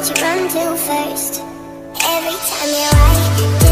that you run to first. Every time you're right.